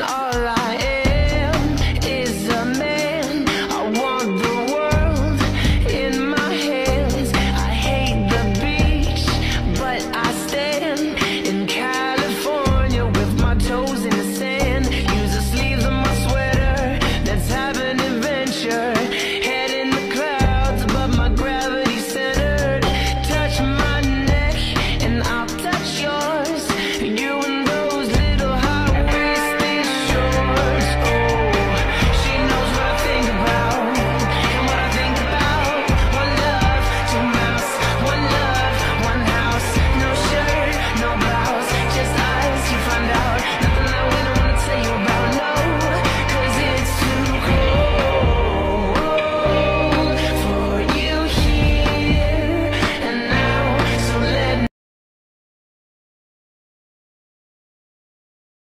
alright.